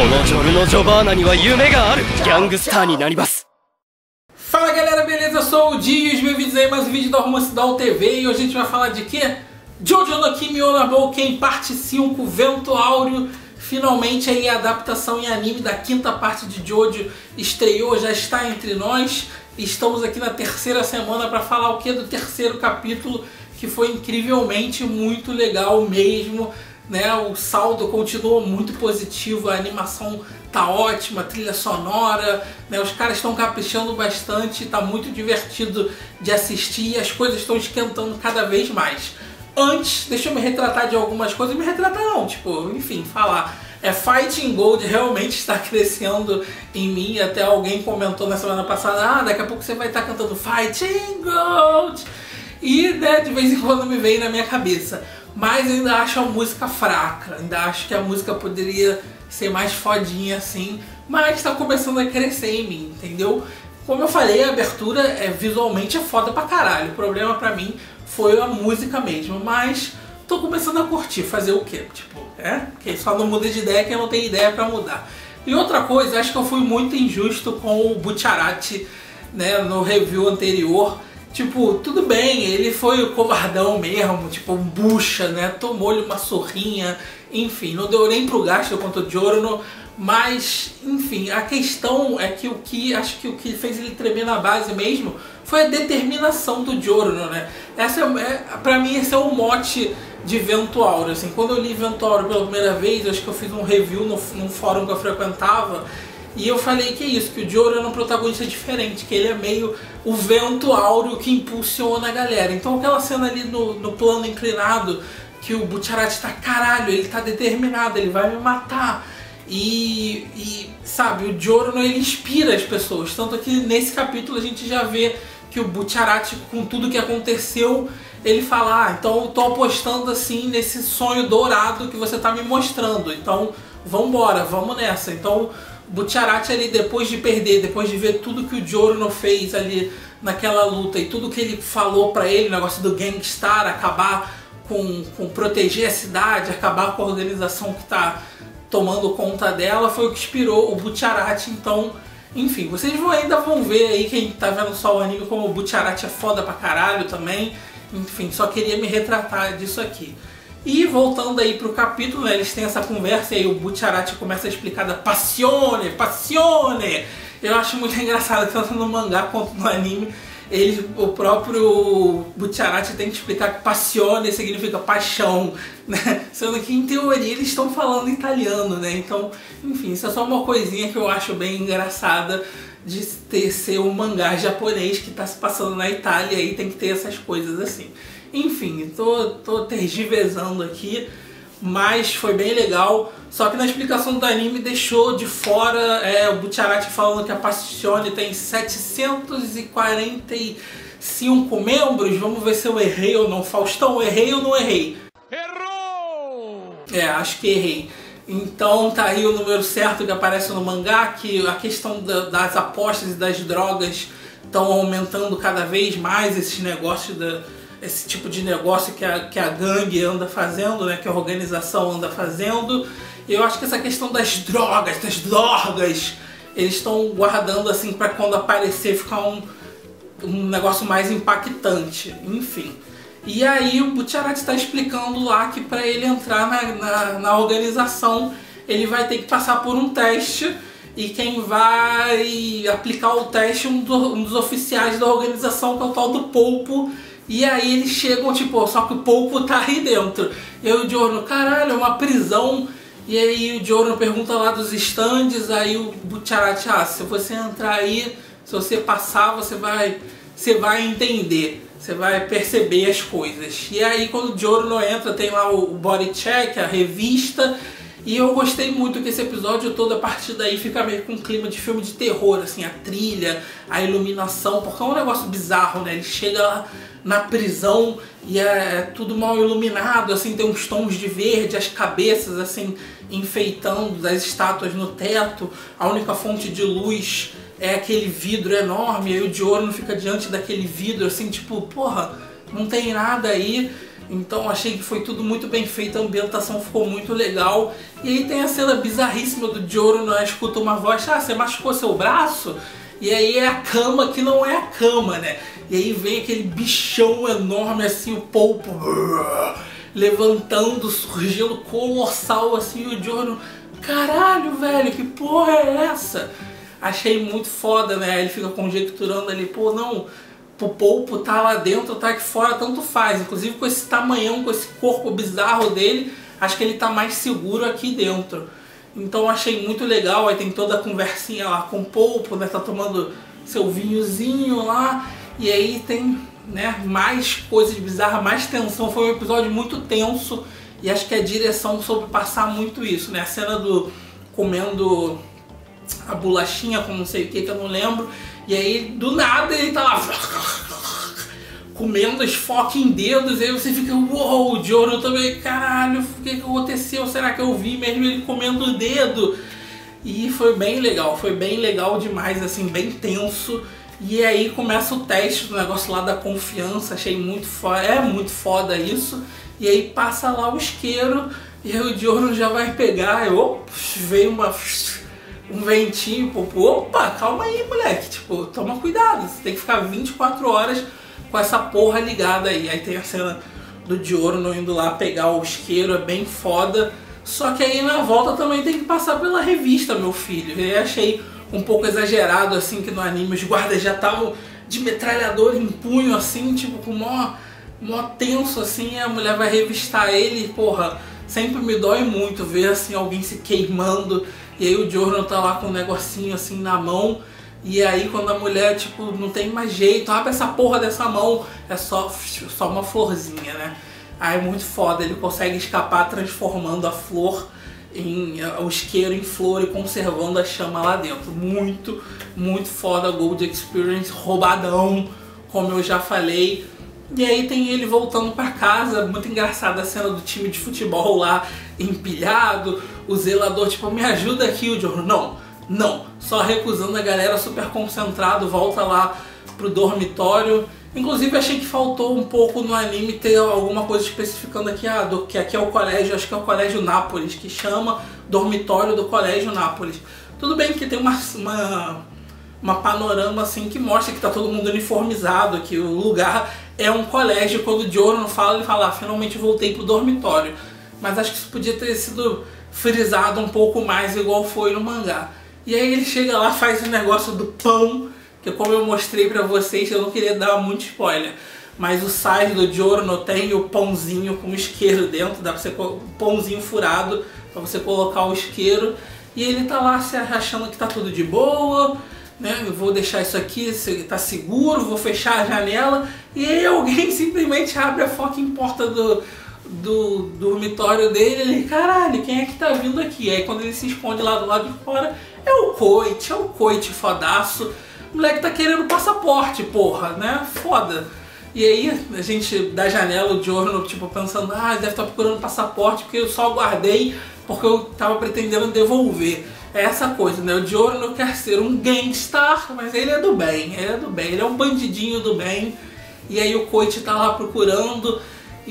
のジョルノ・ジョバーナには夢があるギャングスターになります Fala galera, beleza? Eu sou o Dias, bem-vindos aí a mais um vídeo da Romance da TV e hoje a gente vai falar de quê? Jojo no Kimi Onabouken, parte 5, Vento Áureo Finalmente aí a adaptação em anime da quinta parte de Jojo estreou, já está entre nós Estamos aqui na terceira semana para falar o que do terceiro capítulo que foi incrivelmente muito legal mesmo né? O saldo continua muito positivo, a animação tá ótima, trilha sonora, né? Os caras estão caprichando bastante, tá muito divertido de assistir e as coisas estão esquentando cada vez mais. Antes, deixa eu me retratar de algumas coisas, me retratar não, tipo, enfim, falar. É, Fighting Gold realmente está crescendo em mim. Até alguém comentou na semana passada: ah, daqui a pouco você vai estar cantando Fighting Gold. E né, de vez em quando me vem na minha cabeça mas ainda acho a música fraca, ainda acho que a música poderia ser mais fodinha assim, mas está começando a crescer em mim, entendeu? Como eu falei, a abertura é visualmente é foda pra caralho. O problema pra mim foi a música mesmo, mas tô começando a curtir, fazer o quê? Tipo, é? Que só não muda de ideia que não tenho ideia para mudar. E outra coisa, acho que eu fui muito injusto com o Butcharati, né, no review anterior Tipo, tudo bem, ele foi o covardão mesmo, tipo, um bucha, né? Tomou-lhe uma sorrinha, enfim, não deu nem pro gasto contra o Giorno, mas, enfim, a questão é que o que, acho que o que fez ele tremer na base mesmo foi a determinação do Giorno, né? Essa é, é pra mim, esse é o mote de Ventuauro, assim, quando eu li Ventuauro pela primeira vez, acho que eu fiz um review no, num fórum que eu frequentava, e eu falei que é isso, que o Joro é um protagonista diferente, que ele é meio o vento áureo que impulsiona a galera. Então aquela cena ali no, no plano inclinado, que o Butcherati tá caralho, ele tá determinado, ele vai me matar. E, e sabe, o Joro ele inspira as pessoas. Tanto que nesse capítulo a gente já vê que o Butcherati, com tudo que aconteceu, ele fala, ah, então eu tô apostando assim nesse sonho dourado que você tá me mostrando. Então, vambora, vamos nessa. Então, Butcherati ali depois de perder, depois de ver tudo que o Giorno fez ali naquela luta e tudo que ele falou para ele, o negócio do Gangstar, acabar com, com proteger a cidade, acabar com a organização que está tomando conta dela, foi o que inspirou o Butcherati, então, enfim, vocês vão, ainda vão ver aí quem tá vendo só o anime como o Butcherati é foda pra caralho também, enfim, só queria me retratar disso aqui. E voltando aí pro capítulo, né, eles têm essa conversa e aí o Butcherati começa a explicar da passione, passione. Eu acho muito engraçado, tanto no mangá quanto no anime, ele, o próprio Butcherati tem que explicar que passione significa paixão, né? Sendo que em teoria eles estão falando italiano, né? Então, enfim, isso é só uma coisinha que eu acho bem engraçada de ter ser um mangá japonês que está se passando na Itália e tem que ter essas coisas assim. Enfim, tô, tô tergiversando aqui, mas foi bem legal. Só que na explicação do anime deixou de fora é, o Butcherati falando que a Passione tem 745 membros. Vamos ver se eu errei ou não. Faustão, errei ou não errei? Errou! É, acho que errei. Então tá aí o número certo que aparece no mangá, que a questão da, das apostas e das drogas estão aumentando cada vez mais esses negócios da, esse tipo de negócio que a, que a gangue anda fazendo, né, que a organização anda fazendo. Eu acho que essa questão das drogas, das drogas, eles estão guardando assim para quando aparecer ficar um, um negócio mais impactante, enfim. E aí o Butcherati está explicando lá que para ele entrar na, na, na, organização ele vai ter que passar por um teste e quem vai aplicar o teste é um, do, um dos oficiais da organização que é o tal do Polpo e aí eles chegam, tipo, só que o Polpo tá aí dentro. E aí o Giorno, caralho, é uma prisão. E aí o Giorno pergunta lá dos estandes, aí o Butcherati, ah, se você entrar aí, se você passar, você vai, você vai entender. Você vai perceber as coisas. E aí quando o Giorno entra, tem lá o body check, a revista. E eu gostei muito que esse episódio todo, a partir daí, fica meio com um clima de filme de terror, assim, a trilha, a iluminação, porque é um negócio bizarro, né? Ele chega lá na prisão e é, é tudo mal iluminado, assim, tem uns tons de verde, as cabeças, assim, enfeitando das estátuas no teto, a única fonte de luz é aquele vidro enorme, aí o Diorno fica diante daquele vidro, assim, tipo, porra, não tem nada aí. Então achei que foi tudo muito bem feito, a ambientação ficou muito legal. E aí tem a cena bizarríssima do Joro, né? escuta uma voz, ah, você machucou seu braço? E aí é a cama que não é a cama, né? E aí vem aquele bichão enorme assim, o polpo levantando, surgindo colossal assim, o Joro, caralho, velho, que porra é essa? Achei muito foda, né? Ele fica conjecturando ali, pô, não, o polpo tá lá dentro, tá aqui fora, tanto faz. Inclusive com esse tamanhão, com esse corpo bizarro dele, acho que ele tá mais seguro aqui dentro. Então achei muito legal, aí tem toda a conversinha lá com o polpo, né? Tá tomando seu vinhozinho lá, e aí tem né, mais coisas bizarras, mais tensão. Foi um episódio muito tenso e acho que a direção soube passar muito isso, né? A cena do comendo a bolachinha com não sei o que que eu não lembro, e aí do nada ele tá lá comendo os fucking dedos, aí você fica, uou, wow, o Joro também, caralho, o que, que aconteceu? Será que eu vi mesmo ele comendo o dedo? E foi bem legal, foi bem legal demais, assim, bem tenso. E aí começa o teste do negócio lá da confiança, achei muito foda, é muito foda isso. E aí passa lá o isqueiro e aí o Diorno já vai pegar, e ops, veio uma, um ventinho, pô, opa, calma aí moleque, tipo, toma cuidado, você tem que ficar 24 horas com essa porra ligada aí. Aí tem a cena do Diorno indo lá pegar o isqueiro, é bem foda. Só que aí na volta também tem que passar pela revista, meu filho. Eu achei um pouco exagerado, assim, que no anime os guardas já estavam de metralhador em punho, assim, tipo, com mó, mó tenso, assim, a mulher vai revistar ele, porra, sempre me dói muito ver, assim, alguém se queimando, e aí o Jordan tá lá com um negocinho, assim, na mão, e aí quando a mulher, tipo, não tem mais jeito, abre essa porra dessa mão, é só, só uma florzinha, né? Aí é muito foda, ele consegue escapar transformando a flor em, o isqueiro em flor e conservando a chama lá dentro. Muito, muito foda Gold Experience, roubadão, como eu já falei. E aí tem ele voltando para casa, muito engraçada a cena do time de futebol lá empilhado, o zelador tipo, me ajuda aqui, o Jorno, não, não, só recusando a galera super concentrado, volta lá pro dormitório Inclusive achei que faltou um pouco no anime ter alguma coisa especificando aqui, ah, do, que aqui é o colégio, acho que é o colégio Nápoles, que chama dormitório do colégio Nápoles. Tudo bem que tem uma, uma, uma panorama assim que mostra que tá todo mundo uniformizado, que o lugar é um colégio. Quando o Dioro fala, ele fala, ah, finalmente voltei pro dormitório. Mas acho que isso podia ter sido frisado um pouco mais, igual foi no mangá. E aí ele chega lá, faz o negócio do pão que como eu mostrei pra vocês, eu não queria dar muito spoiler, mas o site do Giorno tem o pãozinho com isqueiro dentro, dá pra você, pãozinho furado para você colocar o isqueiro, e ele tá lá se achando que tá tudo de boa, né? Eu vou deixar isso aqui, tá seguro, vou fechar a janela, e aí alguém simplesmente abre a fucking porta do, do, do dormitório dele, ele, caralho, quem é que tá vindo aqui? Aí quando ele se esconde lá do lado de fora, é o Coit, é o Coit fodaço, o moleque tá querendo passaporte, porra, né? Foda. E aí, a gente, da janela, o Giorno, tipo, pensando, ah, deve estar tá procurando passaporte porque eu só guardei porque eu tava pretendendo devolver. É essa coisa, né? O Giorno quer ser um gangstar, mas ele é do bem, ele é do bem, ele é um bandidinho do bem. E aí o Coit tá lá procurando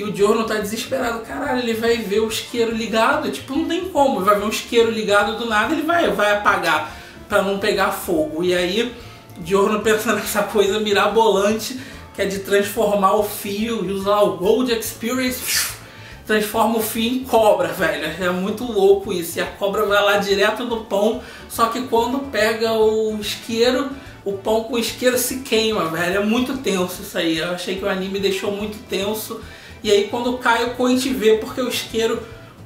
e o Giorno tá desesperado. Caralho, ele vai ver o isqueiro ligado, tipo, não tem como, vai ver um isqueiro ligado do nada, ele vai, vai apagar para não pegar fogo. E aí Diorno pensa nessa coisa mirabolante que é de transformar o fio e usar o Gold Experience, transforma o fio em cobra, velho. É muito louco isso. E a cobra vai lá direto no pão, só que quando pega o isqueiro, o pão com isqueiro se queima, velho. É muito tenso isso aí. Eu achei que o anime deixou muito tenso. E aí quando cai o Coit vê porque o isqueiro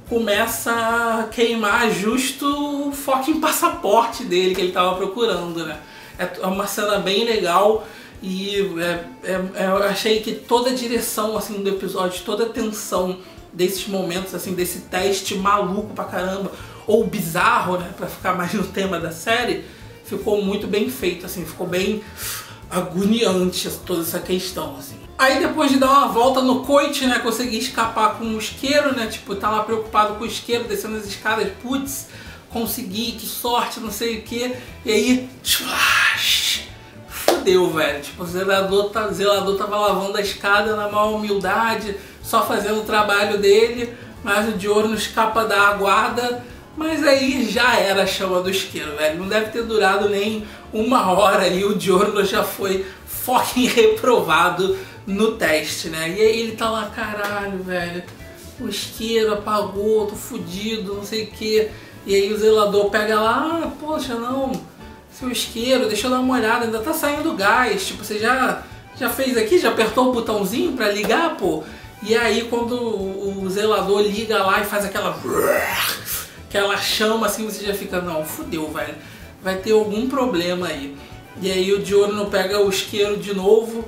começa a queimar justo o fucking passaporte dele que ele tava procurando, né? É, é uma cena bem legal e é, é, é, eu achei que toda a direção assim do episódio, toda a tensão desses momentos, assim, desse teste maluco pra caramba, ou bizarro, né, pra ficar mais no tema da série, ficou muito bem feito, assim, ficou bem agoniante toda essa questão, assim. Aí depois de dar uma volta no coit, né, consegui escapar com o isqueiro, né, tipo, tá lá preocupado com o isqueiro, descendo as escadas, putz, consegui, que sorte, não sei o que. E aí, splash, fudeu, velho. Tipo, o zelador, tá, o zelador tava lavando a escada na maior humildade, só fazendo o trabalho dele, mas o Diorno escapa da aguarda, mas aí já era a chama do isqueiro, velho. Não deve ter durado nem uma hora e o Diorno já foi fucking reprovado no teste, né? E aí ele tá lá, caralho, velho, o isqueiro apagou, tô fudido, não sei o que. E aí o zelador pega lá, ah, poxa, não, seu isqueiro, deixa eu dar uma olhada, ainda tá saindo gás, tipo, você já, já fez aqui, já apertou o botãozinho pra ligar, pô? E aí quando o zelador liga lá e faz aquela aquela chama assim, você já fica, não, fudeu, velho, vai ter algum problema aí. E aí o Diorno pega o isqueiro de novo,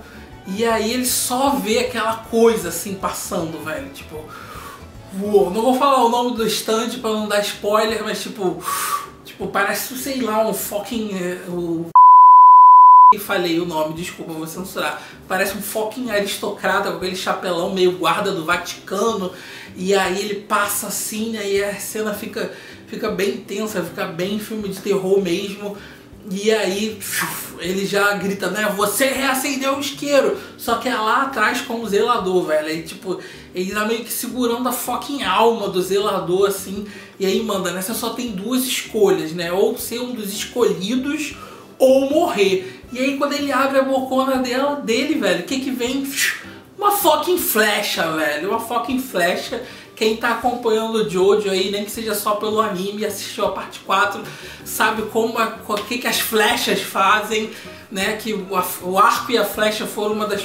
e aí ele só vê aquela coisa assim passando, velho. Tipo, uou. Não vou falar o nome do stand pra não dar spoiler, mas tipo, tipo parece, sei lá, um fucking. Uh, e falei o nome, desculpa, vou censurar. Parece um fucking aristocrata com aquele chapelão meio guarda do Vaticano. E aí ele passa assim, e a cena fica, fica bem tensa, fica bem filme de terror mesmo. E aí ele já grita, né? Você reacendeu o isqueiro. Só que é lá atrás com o zelador, velho. Aí tipo, ele tá meio que segurando a fucking alma do zelador, assim. E aí manda, né? Você só tem duas escolhas, né? Ou ser um dos escolhidos ou morrer. E aí quando ele abre a bocona dela, dele, velho, o que que vem? Uma fucking flecha, velho. Uma fucking flecha quem tá acompanhando o Jojo aí, nem que seja só pelo anime, assistiu a parte 4, sabe como a, o que, que as flechas fazem, né? Que o, o arco e a flecha foram uma das,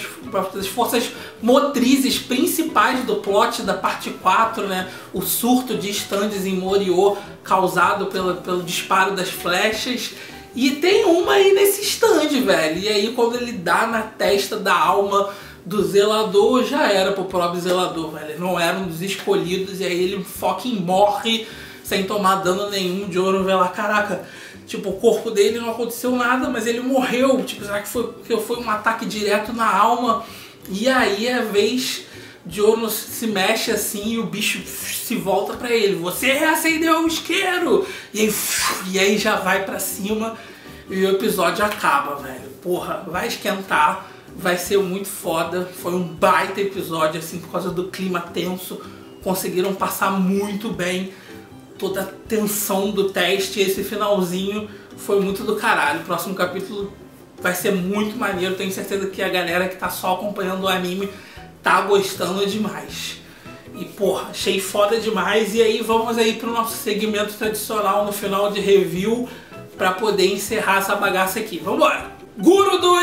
das forças motrizes principais do plot da parte 4, né? O surto de stands em Moriô causado pelo, pelo disparo das flechas. E tem uma aí nesse stand, velho. E aí quando ele dá na testa da alma do zelador já era pro próprio zelador, velho. Não era um dos escolhidos e aí ele fucking morre sem tomar dano nenhum. De ouro lá, caraca, tipo, o corpo dele não aconteceu nada, mas ele morreu. Tipo, será que foi, que foi um ataque direto na alma? E aí a vez de ouro se mexe assim e o bicho se volta para ele. Você reacendeu o isqueiro! E aí, e aí já vai para cima e o episódio acaba, velho. Porra, vai esquentar vai ser muito foda. Foi um baita episódio, assim, por causa do clima tenso. Conseguiram passar muito bem toda a tensão do teste. Esse finalzinho foi muito do caralho. O próximo capítulo vai ser muito maneiro. Tenho certeza que a galera que tá só acompanhando o anime tá gostando demais. E porra, achei foda demais. E aí vamos aí pro nosso segmento tradicional no final de review para poder encerrar essa bagaça aqui. Vambora! Guru do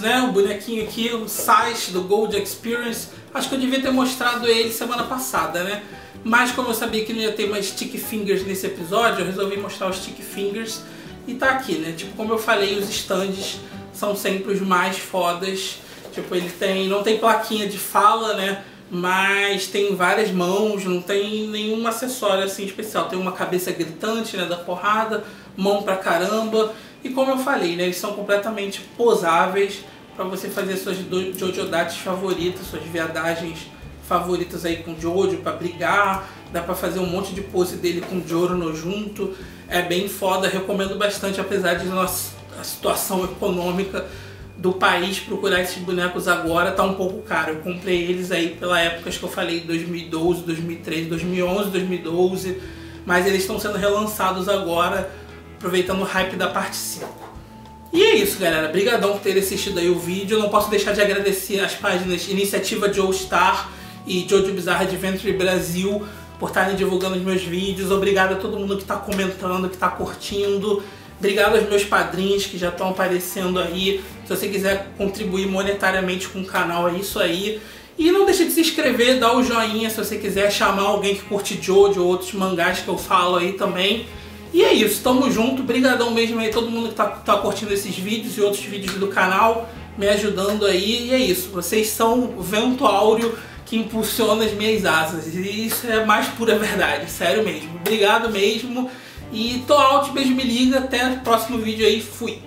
Né? O bonequinho aqui, o site do Gold Experience. Acho que eu devia ter mostrado ele semana passada, né? Mas como eu sabia que não ia ter mais stick fingers nesse episódio, eu resolvi mostrar os stick fingers e tá aqui, né? Tipo, como eu falei, os stands são sempre os mais fodas. Tipo, ele tem, não tem plaquinha de fala, né? Mas tem várias mãos, não tem nenhum acessório assim especial. Tem uma cabeça gritante, né, da porrada, mão pra caramba. E como eu falei, né, eles são completamente posáveis para você fazer suas Jojo Dates favoritas, suas viadagens favoritas aí com Jojo para brigar, dá para fazer um monte de pose dele com Jorno junto, é bem foda, recomendo bastante, apesar de nossa situação econômica do país procurar esses bonecos agora tá um pouco caro. Eu comprei eles aí pela época que eu falei 2012, 2013, 2011, 2012, mas eles estão sendo relançados agora aproveitando o hype da parte 5. E é isso, galera. Obrigadão por ter assistido aí o vídeo. Não posso deixar de agradecer as páginas Iniciativa Joe Star e Jojo Bizarre Adventure Brasil por estarem divulgando os meus vídeos. Obrigado a todo mundo que está comentando, que está curtindo. Obrigado aos meus padrinhos que já estão aparecendo aí. Se você quiser contribuir monetariamente com o canal, é isso aí. E não deixe de se inscrever, dar o joinha se você quiser chamar alguém que curte Jojo ou outros mangás que eu falo aí também. E é isso, tamo junto, brigadão mesmo aí todo mundo que tá, tá curtindo esses vídeos e outros vídeos do canal, me ajudando aí, e é isso, vocês são o vento áureo que impulsiona as minhas asas, e isso é mais pura verdade, sério mesmo. Obrigado mesmo, e tô alto, beijo, me liga, até o próximo vídeo aí, fui!